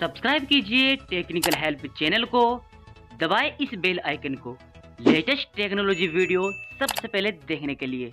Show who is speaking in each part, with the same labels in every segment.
Speaker 1: Subscribe कीजिए technical help channel को, दबाएँ इस बेल आइकन को। लेटेस्ट टेक्नोलॉजी वीडियो सबसे पहले देखने के लिए।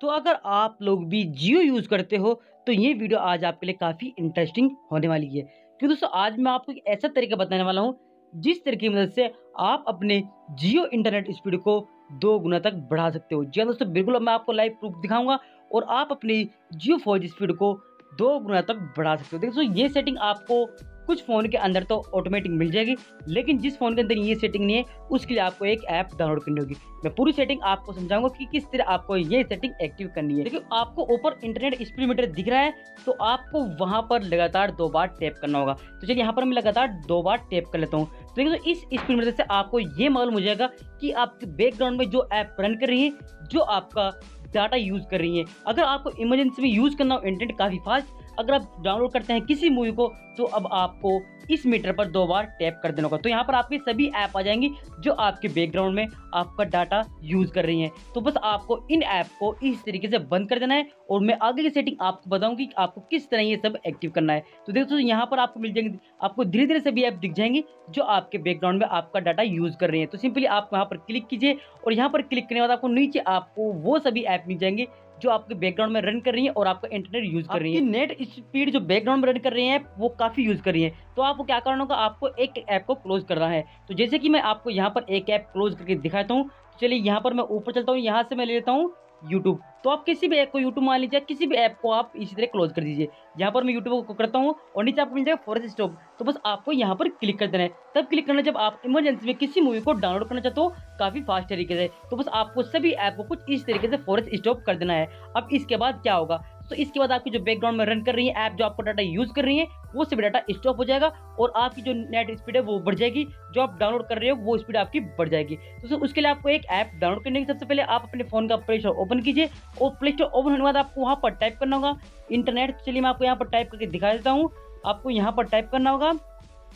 Speaker 1: तो अगर आप लोग भी जियो यूज़ करते हो तो ये वीडियो आज आपके लिए काफ़ी इंटरेस्टिंग होने वाली है। क्योंकि दोस्तों, आज मैं आपको एक ऐसा तरीका बताने वाला हूँ, जिस तरीके की मदद से आप अपने जियो इंटरनेट स्पीड को दो गुना तक बढ़ा सकते हो। जी हाँ दोस्तों, बिल्कुल मैं आपको लाइव प्रूफ दिखाऊँगा और आप अपनी जियो फोर स्पीड को दो गुना तक बढ़ा सकते हो। देखो ये सेटिंग आपको कुछ फ़ोन के अंदर तो ऑटोमेटिक मिल जाएगी, लेकिन जिस फ़ोन के अंदर ये सेटिंग नहीं है, उसके लिए आपको एक ऐप डाउनलोड करनी होगी। मैं पूरी सेटिंग आपको समझाऊँगा कि किस तरह आपको ये सेटिंग एक्टिव करनी है। देखिए, आपको ऊपर इंटरनेट स्पीड मीटर दिख रहा है तो आपको वहाँ पर लगातार दो बार टैप करना होगा। तो चलिए, यहाँ पर मैं लगातार दो बार टैप कर लेता हूँ। तो देखिए तो इस स्पीड मीटर से आपको ये मालूम हो जाएगा कि आपके बैकग्राउंड में जो ऐप रन कर रही है, जो आपका डाटा यूज़ कर रही हैं। अगर आपको इमरजेंसी में यूज़ करना हो, इंटरनेट काफ़ी फास्ट, अगर आप डाउनलोड करते हैं किसी मूवी को तो अब आपको इस मीटर पर दो बार टैप कर देना होगा। तो यहाँ पर आपकी सभी ऐप आ जाएँगी जो आपके बैकग्राउंड में आपका डाटा यूज़ कर रही हैं। तो बस आपको इन ऐप को इस तरीके से बंद कर देना है और मैं आगे की सेटिंग आपको बताऊँगी कि आपको किस तरह ये सब एक्टिव करना है। तो देखो यहाँ पर आपको मिल जाएँगे, आपको धीरे धीरे सभी ऐप दिख जाएँगी जो आपके बैकग्राउंड में आपका डाटा यूज़ कर रही है। तो सिंपली आप यहाँ पर क्लिक कीजिए और यहाँ पर क्लिक करने के बाद आपको नीचे आपको वो सभी ऐप मिल जाएँगे जो आपके बैकग्राउंड में रन कर रही है और आपका इंटरनेट यूज़ कर रही है। नेट स्पीड जो बैकग्राउंड में रन कर रही है, वो काफ़ी यूज़ कर रही है। तो आपको क्या करना होगा, आपको एक ऐप को क्लोज करना है। तो जैसे कि मैं आपको यहाँ पर एक ऐप क्लोज करके दिखाता हूँ। चलिए यहाँ पर मैं ऊपर चलता हूँ, यहाँ से मैं ले लेता हूँ यूट्यूब तो आप किसी भी ऐप को यूट्यूब मान लीजिए, किसी भी ऐप को आप इसी तरह क्लोज कर दीजिए। यहाँ पर मैं यूट्यूब को करता हूँ और नीचे आपको मिल जाएगा फॉरेस्ट स्टॉप तो बस आपको यहाँ पर क्लिक कर देना है। तब क्लिक करना जब आप इमरजेंसी में किसी मूवी को डाउनलोड करना चाहते हो, काफ़ी फास्ट तरीके से। तो बस आपको सभी ऐप को कुछ इस तरीके से फॉरेस्ट स्टॉप कर देना है। अब इसके बाद क्या होगा? तो इसके बाद आपकी जो बैकग्राउंड में रन कर रही है ऐप जो आपको डाटा यूज़ कर रही है, वो सभी डाटा स्टॉप हो जाएगा और आपकी जो नेट स्पीड है वो बढ़ जाएगी। जो आप डाउनलोड कर रहे हो, वो स्पीड आपकी बढ़ जाएगी। तो उसके लिए आपको एक ऐप डाउनलोड करने की सबसे पहले आप अपने फ़ोन का प्ले स्टोर ओपन कीजिए और प्ले स्टोर ओपन होने के बाद आपको वहाँ पर टाइप करना होगा। इंटरनेट चलिए मैं आपको यहाँ पर टाइप करके दिखा देता हूँ। आपको यहाँ पर टाइप करना होगा।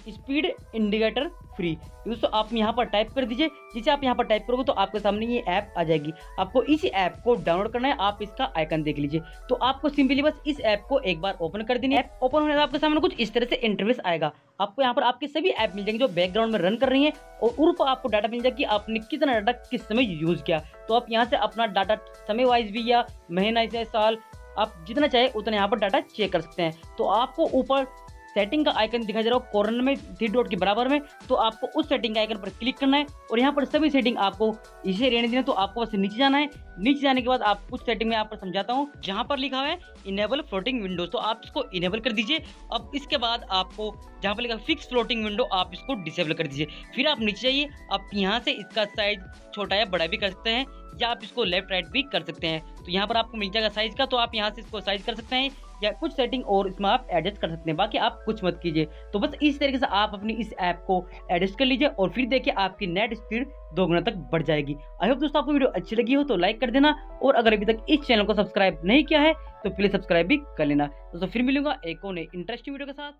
Speaker 1: Speed indicator free. दोस्तों, आप यहाँ पर टाइप कर दीजिए। जिसे आप यहाँ पर टाइप करोगे तो आपके सामने ये ऐप आ जाएगी। आपको इसी ऐप को डाउनलोड करना है। आप इसका आइकन देख लीजिए। तो आपको सिंपली बस इस ऐप को एक बार ओपन कर देनी ऐप ओपन होने आपके सामने कुछ इस तरह से इंटरव्यूस आएगा। आपको यहाँ पर आपके सभी ऐप मिल जाएँगे जो बैकग्राउंड में रन कर रही है और उन आपको डाटा मिल जाएगा कि आपने कितना डाटा किस समय यूज़ किया। तो आप यहाँ से अपना डाटा समय वाइज भी या महीना या साल आप जितना चाहे उतना यहाँ पर डाटा चेक कर सकते हैं। तो आपको ऊपर सेटिंग का आइकन दिखाई दे रहा हो कॉर्नर में थ्री डॉट के बराबर में तो आपको उस सेटिंग के आइकन पर क्लिक करना है और यहाँ पर सभी सेटिंग आपको इसे रहने देना तो आपको बस नीचे जाना है। नीचे जाने के बाद आप कुछ सेटिंग में पर समझाता हूँ, जहाँ पर लिखा हुआ है इनेबल फ्लोटिंग विंडो तो आप इसको इनेबल कर दीजिए। अब इसके बाद आपको जहाँ पर लिखा फिक्स फ्लोटिंग विंडो आप इसको डिसेबल कर दीजिए। फिर आप नीचे जाइए, आप यहाँ से इसका साइज़ छोटा या बड़ा भी कर सकते हैं, या आप इसको लेफ़्ट राइट भी कर सकते हैं। तो यहाँ पर आपको मिल जाएगा साइज़ का तो आप यहाँ से इसको साइज़ कर सकते हैं। या कुछ सेटिंग और इसमें आप एडजस्ट कर सकते हैं। बाकी आप कुछ मत कीजिए। तो बस इस तरीके से आप अपनी इस ऐप को एडजस्ट कर लीजिए और फिर देखिए आपकी नेट स्पीड दो गुना तक बढ़ जाएगी। आई होप दोस्तों आपको वीडियो अच्छी लगी हो तो लाइक कर देना और अगर अभी तक इस चैनल को सब्सक्राइब नहीं किया है तो प्लीज़ सब्सक्राइब भी कर लेना। दोस्तों फिर मिलूँगा एक और इंटरेस्टिंग वीडियो के साथ।